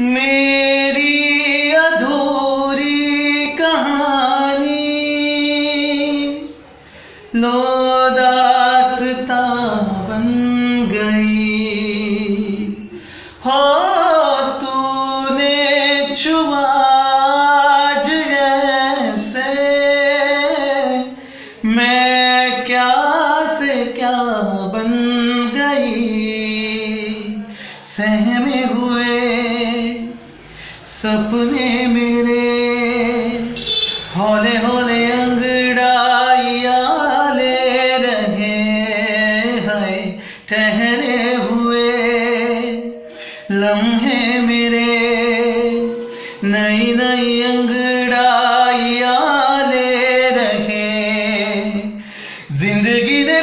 मेरी अधूरी कहानी। लो दासता बन गई। हो तूने छुआ आज ऐसे। मैं क्या से क्या सहमे हुए सपने मेरे। हौले हौले अंगड़ाइया ले रहे हैं, ठहरे हुए लम्हे मेरे। नई नई अंगड़ाइया ले रहे ज़िंदगी ने